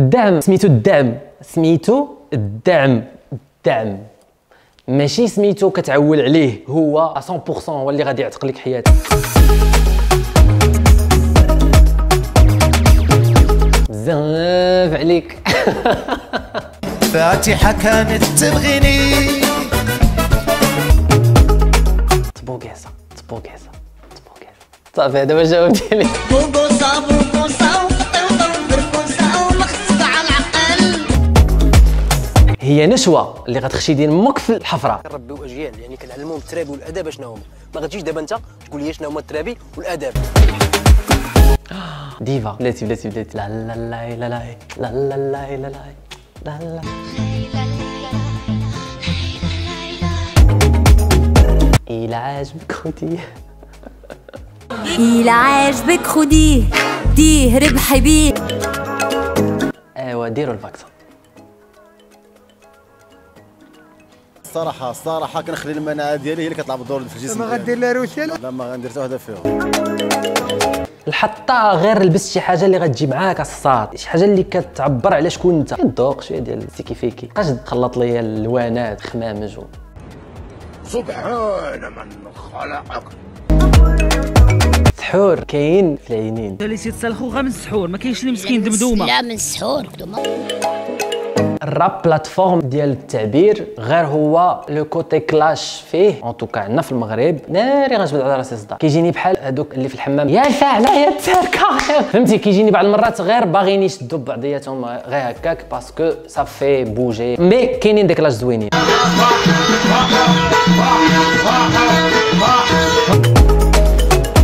الدعم سميتو الدعم سميتو الدعم الدعم. ماشي سميتو كتعول عليه هو 100% هو اللي غادي يعتق لك حياتك. بزاف عليك. فاتحة كانت تبغيني. طبوكيسه طبوكيسه طبوكيسه صافي هذا ما جاوبتي لي هي نشوه اللي غتخشي دين أمك في الحفره كنربيو اجيال يعني كنعلموهم الترابي والاداب شنو هما ما غتجيش دابا انت تقول لي شنو هما الترابي والاداب ديفا بلاتي بلاتي بلاتي لا لا لا لا لا لا لا لا لا لا لا لا إلا عاجبك خديه إلا عاجبك خديه ديه ربحي بيه ايوا ديروا الفاكسون الصراحه الصراحه كنخلي المناعة ديالي هي اللي كتلعب الدور في الجسم ما غدير لا روسيا لا. ما غندير حتى وحدة فيهم. الحطه غير لبس شي حاجة اللي غتجي معاك الصاد. شي حاجة اللي كتعبر على شكون انت. الذوق شوية ديال سيكي فيكي. بقاش تخلط ليا الوانات خمامج و... سبحان من خلقك. سحور كاين في العينين. اللي تيتسلخوا غير من السحور ما كاينش اللي مسكين دمدومة. لا من السحور الراب plateforme ديال التعبير غير هو le côté clash فيه. en tout cas عندنا في المغرب ناري غنجبد على راسي صداع. كيجيني بحال هذوك اللي في الحمام. يا فاعله يا تساركه فهمتي؟ كيجيني بعض المرات غير باغيين يشدوا بعضياتهم غير هكاك parce que ça fait bouger mais كاينين ديك لاج زوينين.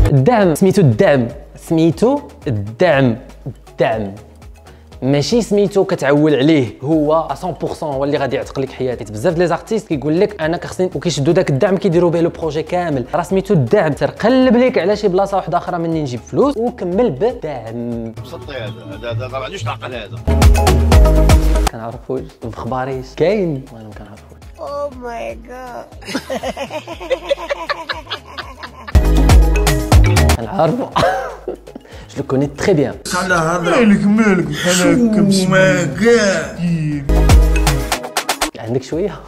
الدعم سميتو الدعم. سميتو الدعم. الدعم. ماشي سميتو كتعول عليه. هو 100% هو اللي غادي يعتق لك حياتك بزاف ديال les artistes كيقول لك أنا كخصني وكيشدوا داك الدعم كيديروا به le projet كامل. راه سميتو الدعم سير قلب لك على شي بلاصة واحدة أخرى منين نجيب فلوس وكمل بالدعم مسطي هذا هذا ما عندوش العقل هذا. كنعرفوش بخباريش كاين. وأنا ما كنعرفوش oh my god كنعرفو. مالك بحال هكا بسم الله عندك شوية؟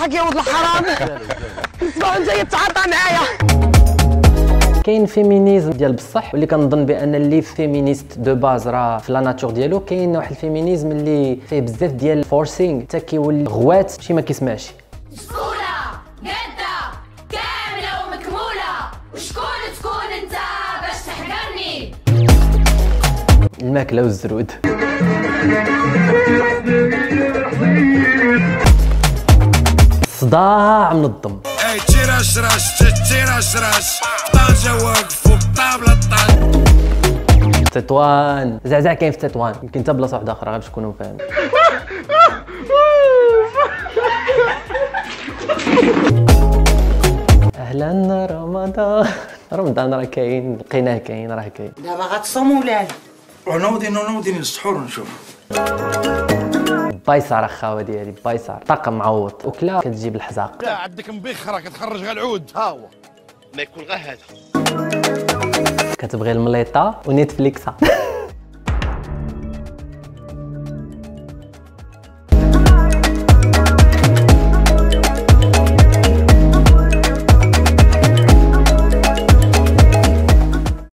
حق يا ولد الحرام. اسمعوا جاي يتعاطى معايا. كاين féminisme ديال بصح واللي كنظن بأن اللي féministe de base راه في la nature ديالو كاين واحد ال féminisme اللي فيه بزاف ديال forcing حتى كيولي غوات شي ما كيسمعش. الماكلة والزرود صداع منظم أي تيراش راش تيراش راش. طنجة وقفوا بطابلة طنجة تطوان زعزع كاين في تطوان يمكن حتى بلاصة واحدة أخرى غير باش تكونوا فاهمين أهلا رمضان. رمضان راه كاين. لقيناه كاين راه كاين. دابا غتصوموا ولا ونوضي نوضي للسحور نشوف. بايصار اخاوه ديالي بايصار طاقم معوض. وكلا كتجيب الحزاق. لا عندك مبخرة كتخرج غير العود ها هو. ما يكون غير هذا. كتبغي المليطة ونيتفليكسا